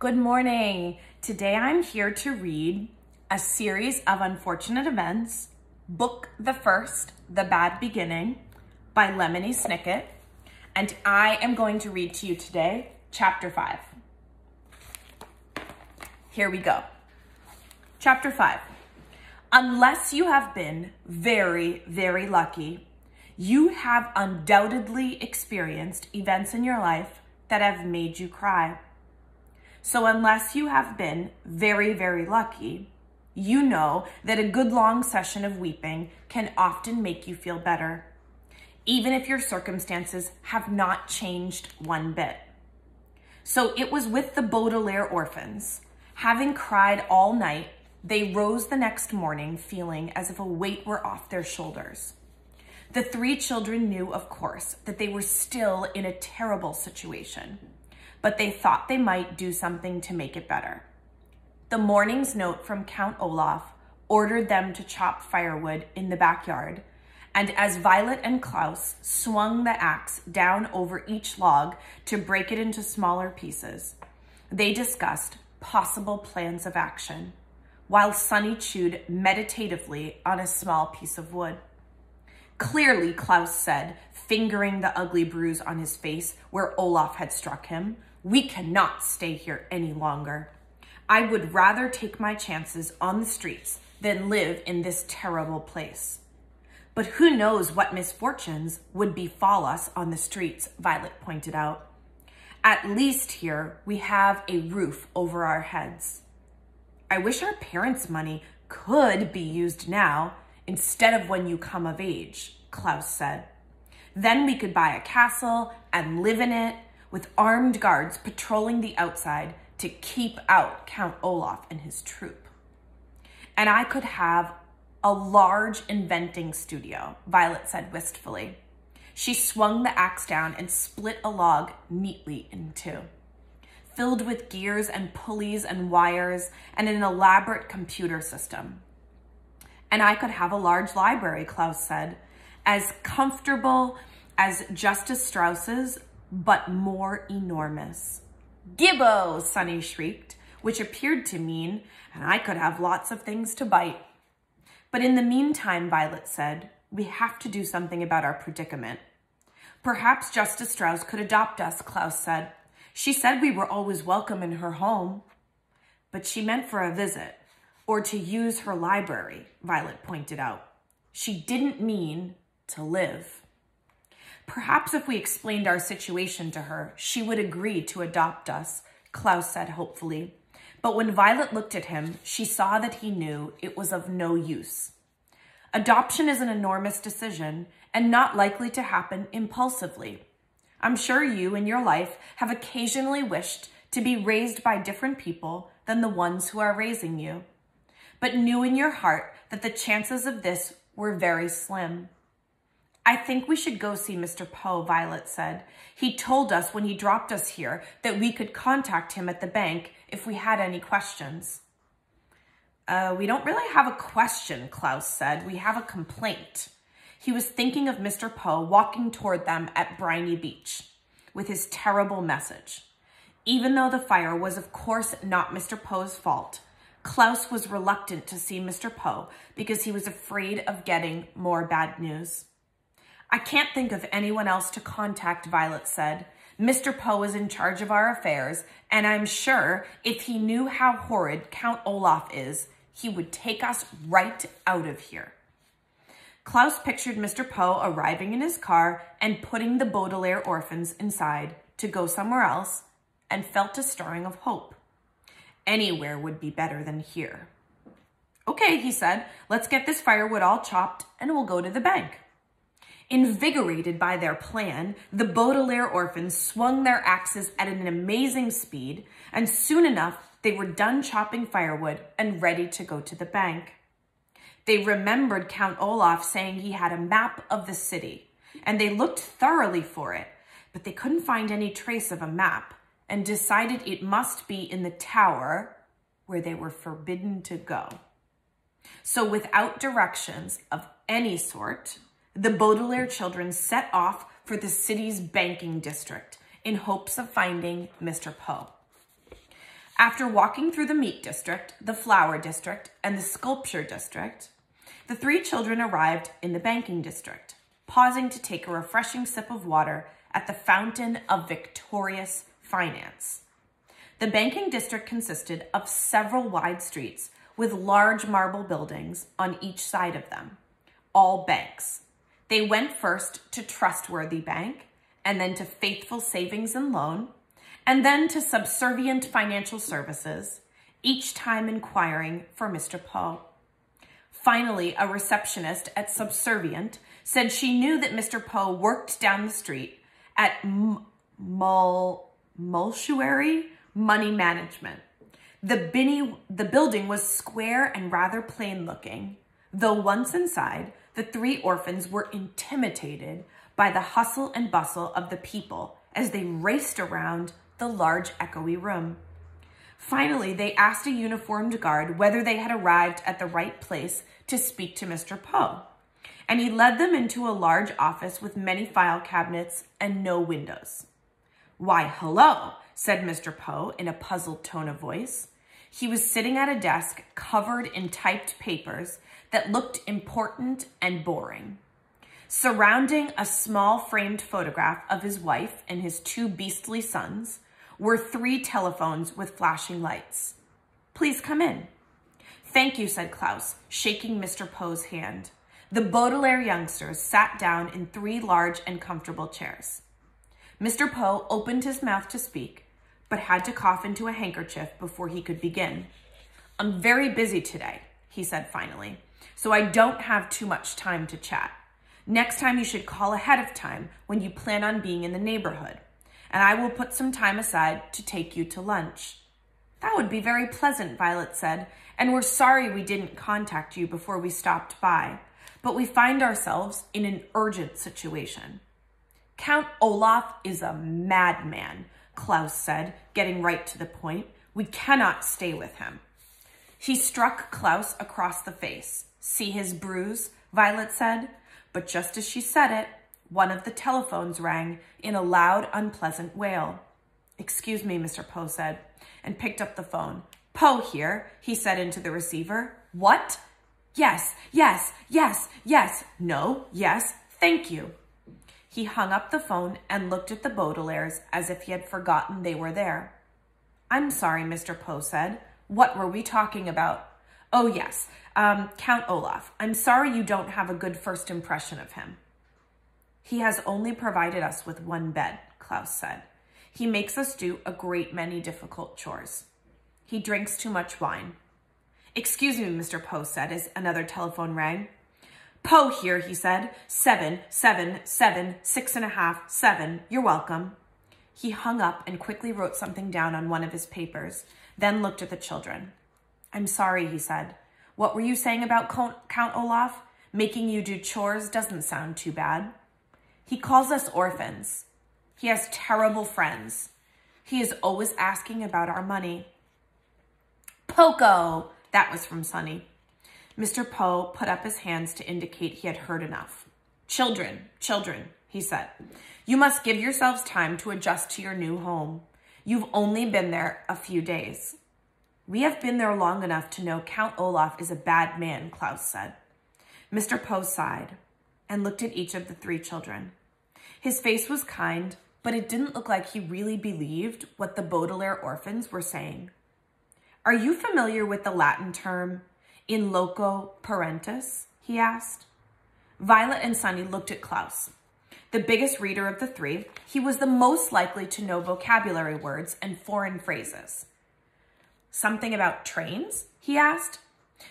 Good morning. Today I'm here to read A Series of Unfortunate Events, Book the First, The Bad Beginning by Lemony Snicket. And I am going to read to you today Chapter 5. Here we go. Chapter 5. Unless you have been very, very lucky, you have undoubtedly experienced events in your life that have made you cry. So unless you have been very, very lucky, you know that a good long session of weeping can often make you feel better, even if your circumstances have not changed one bit. So it was with the Baudelaire orphans. Having cried all night, they rose the next morning feeling as if a weight were off their shoulders. The three children knew, of course, that they were still in a terrible situation, but they thought they might do something to make it better. The morning's note from Count Olaf ordered them to chop firewood in the backyard, and as Violet and Klaus swung the axe down over each log to break it into smaller pieces, they discussed possible plans of action, while Sunny chewed meditatively on a small piece of wood. Clearly, Klaus said, fingering the ugly bruise on his face where Olaf had struck him, we cannot stay here any longer. I would rather take my chances on the streets than live in this terrible place. But who knows what misfortunes would befall us on the streets, Violet pointed out. At least here we have a roof over our heads. I wish our parents' money could be used now instead of when you come of age, Klaus said. Then we could buy a castle and live in it with armed guards patrolling the outside to keep out Count Olaf and his troop. And I could have a large inventing studio, Violet said wistfully. She swung the axe down and split a log neatly in two. Filled with gears and pulleys and wires and an elaborate computer system. And I could have a large library, Klaus said, as comfortable as Justice Strauss's, but more enormous. Gibbo, Sunny shrieked, which appeared to mean, and I could have lots of things to bite. But in the meantime, Violet said, we have to do something about our predicament. Perhaps Justice Strauss could adopt us, Klaus said. She said we were always welcome in her home. But she meant for a visit, or to use her library, Violet pointed out. She didn't mean to live. Perhaps if we explained our situation to her, she would agree to adopt us, Klaus said hopefully. But when Violet looked at him, she saw that he knew it was of no use. Adoption is an enormous decision and not likely to happen impulsively. I'm sure you in your life have occasionally wished to be raised by different people than the ones who are raising you, but knew in your heart that the chances of this were very slim. I think we should go see Mr. Poe, Violet said. He told us when he dropped us here that we could contact him at the bank if we had any questions. Uh, we don't really have a question, Klaus said. We have a complaint. He was thinking of Mr. Poe walking toward them at Briny Beach with his terrible message. Even though the fire was, of course, not Mr. Poe's fault, Klaus was reluctant to see Mr. Poe because he was afraid of getting more bad news. I can't think of anyone else to contact, Violet said. Mr. Poe is in charge of our affairs, and I'm sure if he knew how horrid Count Olaf is, he would take us right out of here. Klaus pictured Mr. Poe arriving in his car and putting the Baudelaire orphans inside to go somewhere else and felt a stirring of hope. Anywhere would be better than here. Okay, he said, let's get this firewood all chopped and we'll go to the bank. Invigorated by their plan, the Baudelaire orphans swung their axes at an amazing speed, and soon enough, they were done chopping firewood and ready to go to the bank. They remembered Count Olaf saying he had a map of the city, and they looked thoroughly for it, but they couldn't find any trace of a map and decided it must be in the tower where they were forbidden to go. So without directions of any sort, the Baudelaire children set off for the city's banking district in hopes of finding Mr. Poe. After walking through the meat district, the flower district, and the sculpture district, the three children arrived in the banking district, pausing to take a refreshing sip of water at the fountain of victorious finance. The banking district consisted of several wide streets with large marble buildings on each side of them, all banks. They went first to Trustworthy Bank, and then to Faithful Savings and Loan, and then to Subservient Financial Services, each time inquiring for Mr. Poe. Finally, a receptionist at Subservient said she knew that Mr. Poe worked down the street at M- Mul- Mulctuary Money Management. The, binny, the building was square and rather plain looking, though once inside, the three orphans were intimidated by the hustle and bustle of the people as they raced around the large echoey room. Finally, they asked a uniformed guard whether they had arrived at the right place to speak to Mr. Poe, and he led them into a large office with many file cabinets and no windows. Why, hello, said Mr. Poe in a puzzled tone of voice. He was sitting at a desk covered in typed papers that looked important and boring. Surrounding a small framed photograph of his wife and his two beastly sons were three telephones with flashing lights. Please come in. Thank you, said Klaus, shaking Mr. Poe's hand. The Baudelaire youngsters sat down in three large and comfortable chairs. Mr. Poe opened his mouth to speak, but had to cough into a handkerchief before he could begin. I'm very busy today, he said finally, so I don't have too much time to chat. Next time you should call ahead of time when you plan on being in the neighborhood and I will put some time aside to take you to lunch. That would be very pleasant, Violet said, and we're sorry we didn't contact you before we stopped by, but we find ourselves in an urgent situation. Count Olaf is a madman, Klaus said, getting right to the point. We cannot stay with him. He struck Klaus across the face. See his bruise? Violet said. But just as she said it, one of the telephones rang in a loud, unpleasant wail. Excuse me, Mr. Poe said, and picked up the phone. Poe here, he said into the receiver. What? Yes, yes, yes, yes. No, yes, thank you. He hung up the phone and looked at the Baudelaires as if he had forgotten they were there. I'm sorry, Mr. Poe said. What were we talking about? Oh, yes, um, Count Olaf. I'm sorry you don't have a good first impression of him. He has only provided us with one bed, Klaus said. He makes us do a great many difficult chores. He drinks too much wine. Excuse me, Mr. Poe said as another telephone rang. Poe here, he said. Seven, seven, seven, six and a half, seven. You're welcome. He hung up and quickly wrote something down on one of his papers, then looked at the children. I'm sorry, he said. What were you saying about Count Olaf? Making you do chores doesn't sound too bad. He calls us orphans. He has terrible friends. He is always asking about our money. Poco! That was from Sunny. Mr. Poe put up his hands to indicate he had heard enough. Children, children, he said, you must give yourselves time to adjust to your new home. You've only been there a few days. We have been there long enough to know Count Olaf is a bad man, Klaus said. Mr. Poe sighed and looked at each of the three children. His face was kind, but it didn't look like he really believed what the Baudelaire orphans were saying. Are you familiar with the Latin term in loco parentis? he asked. Violet and Sunny looked at Klaus. The biggest reader of the three, he was the most likely to know vocabulary words and foreign phrases. Something about trains? he asked.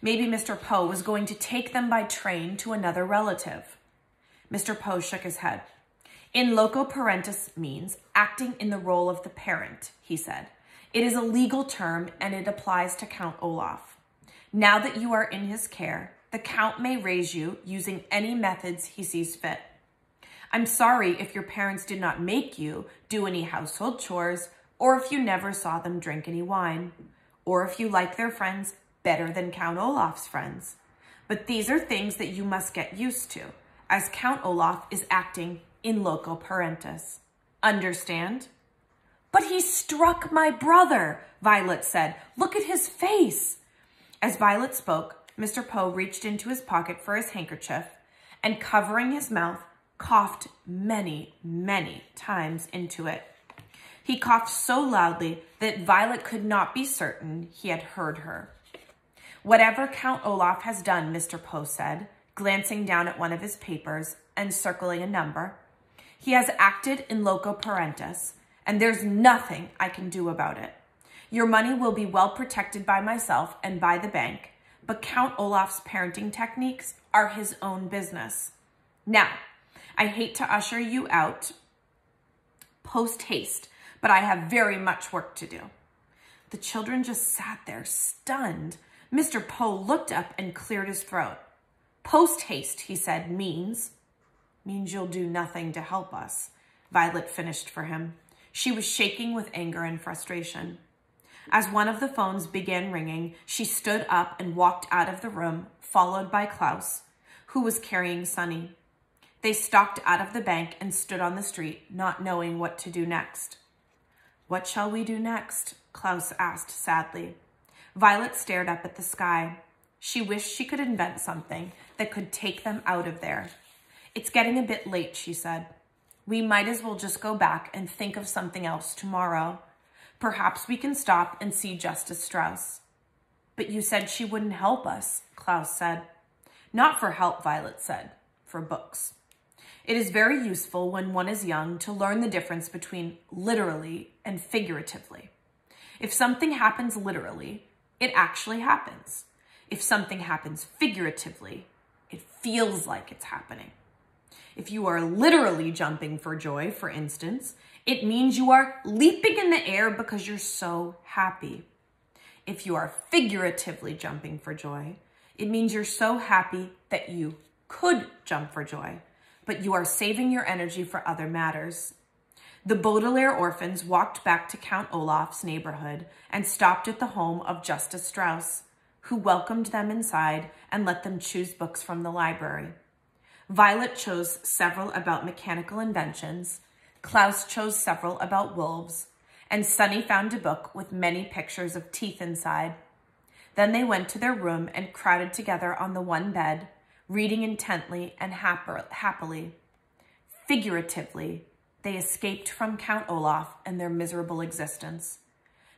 Maybe Mr. Poe was going to take them by train to another relative. Mr. Poe shook his head. In loco parentis means acting in the role of the parent, he said. It is a legal term and it applies to Count Olaf. Now that you are in his care, the Count may raise you using any methods he sees fit. I'm sorry if your parents did not make you do any household chores or if you never saw them drink any wine or if you like their friends better than Count Olaf's friends. But these are things that you must get used to as Count Olaf is acting in loco parentis. Understand? But he struck my brother, Violet said. Look at his face. As Violet spoke, Mr. Poe reached into his pocket for his handkerchief and covering his mouth, coughed many, many times into it. He coughed so loudly that Violet could not be certain he had heard her. Whatever Count Olaf has done, Mr. Poe said, glancing down at one of his papers and circling a number, he has acted in loco parentis, and there's nothing I can do about it. Your money will be well protected by myself and by the bank, but Count Olaf's parenting techniques are his own business. Now, I hate to usher you out post haste, but I have very much work to do. The children just sat there stunned. Mr. Poe looked up and cleared his throat. Post haste, he said, means, means you'll do nothing to help us. Violet finished for him. She was shaking with anger and frustration. As one of the phones began ringing, she stood up and walked out of the room, followed by Klaus, who was carrying Sunny. They stalked out of the bank and stood on the street, not knowing what to do next. What shall we do next? Klaus asked sadly. Violet stared up at the sky. She wished she could invent something that could take them out of there. It's getting a bit late, she said. We might as well just go back and think of something else tomorrow. Perhaps we can stop and see Justice Strauss. But you said she wouldn't help us, Klaus said. Not for help, Violet said, for books. It is very useful when one is young to learn the difference between literally and figuratively. If something happens literally, it actually happens. If something happens figuratively, it feels like it's happening. If you are literally jumping for joy, for instance, it means you are leaping in the air because you're so happy. If you are figuratively jumping for joy, it means you're so happy that you could jump for joy, but you are saving your energy for other matters. The Baudelaire orphans walked back to Count Olaf's neighborhood and stopped at the home of Justice Strauss, who welcomed them inside and let them choose books from the library. Violet chose several about mechanical inventions, Klaus chose several about wolves, and Sunny found a book with many pictures of teeth inside. Then they went to their room and crowded together on the one bed, reading intently and happily. Figuratively, they escaped from Count Olaf and their miserable existence.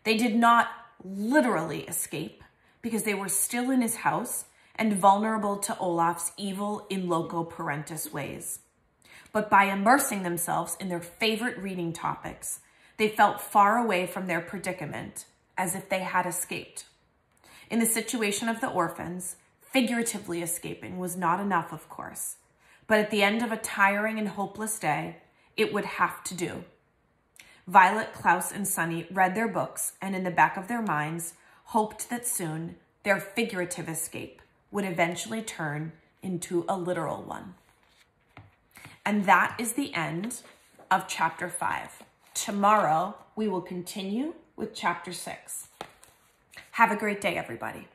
They did not literally escape because they were still in his house and vulnerable to Olaf's evil in loco parentis ways but by immersing themselves in their favorite reading topics, they felt far away from their predicament, as if they had escaped. In the situation of the orphans, figuratively escaping was not enough, of course, but at the end of a tiring and hopeless day, it would have to do. Violet, Klaus, and Sunny read their books and in the back of their minds hoped that soon their figurative escape would eventually turn into a literal one. And that is the end of chapter five. Tomorrow, we will continue with chapter six. Have a great day, everybody.